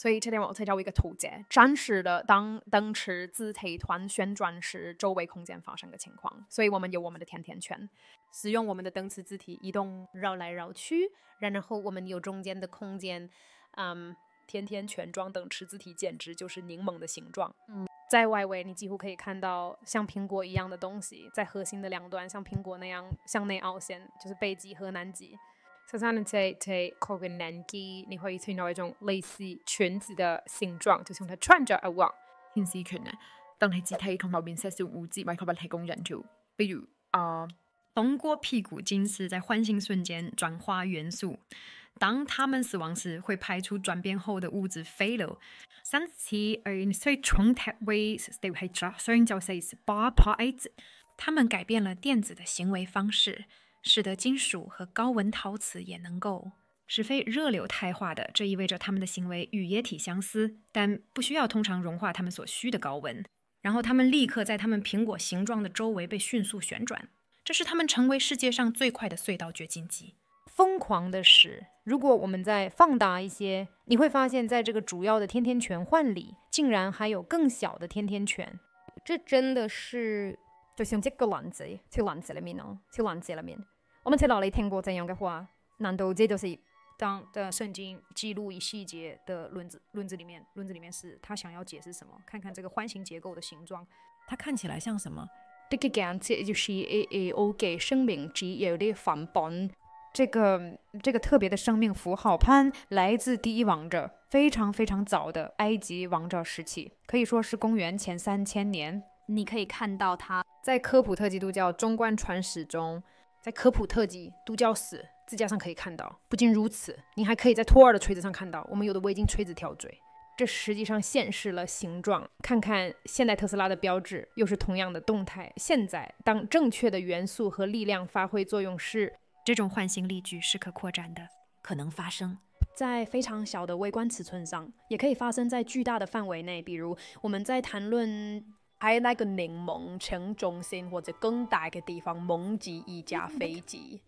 所以这点我再叫一个图解，真实的当灯池自体团旋转时，周围空间发生的情况。所以我们有我们的甜甜圈，使用我们的灯池字体移动绕来绕去，然后我们有中间的空间，嗯，甜甜圈装灯池字体简直就是柠檬的形状。嗯，在外围你几乎可以看到像苹果一样的东西，在核心的两端像苹果那样向内凹陷，就是北极和南极。常常在在高温南极，你会听到一种类似裙子的形状，就像它穿着而往，很奇怪。当你仔细看，发现是物质，麦克把提供研究。比如啊，通过屁股晶石在唤醒瞬间转化元素，当它们死亡时，会排出转变后的物质飞了。神奇而所以，从太微，他们改变了电子的行为方式。使得金属和高温陶瓷也能够是非热流态化的，这意味着它们的行为与液体相似，但不需要通常融化它们所需的高温。然后它们立刻在它们苹果形状的周围被迅速旋转，这是它们成为世界上最快的隧道掘进机。疯狂的是，如果我们再放大一些，你会发现在这个主要的甜甜圈换里，竟然还有更小的甜甜圈，这真的是。就像这个篮子，个轮子里面哦，个轮子里面，我们在哪里听过这样的话？难道这就是当的圣经记录一细节的轮子？轮子里面，轮子里面是他想要解释什么？看看这个环形结构的形状，它看起来像什么？这个杆子就是 A A O 的生命之有的反版。这个这个特别的生命符号潘来自第一王者，非常非常早的埃及王朝时期，可以说是公元前三千年。你可以看到它。在科普特基督教中观传史中，在科普特基督教史字架上可以看到。不仅如此，您还可以在托尔的锤子上看到。我们有的我已经锤子条嘴，这实际上显示了形状。看看现代特斯拉的标志，又是同样的动态。现在，当正确的元素和力量发挥作用时，这种唤醒力矩是可扩展的，可能发生。在非常小的微观尺寸上，也可以发生在巨大的范围内，比如我们在谈论。还有那个柠檬城中心或者更大的地方，蒙起一架飞机。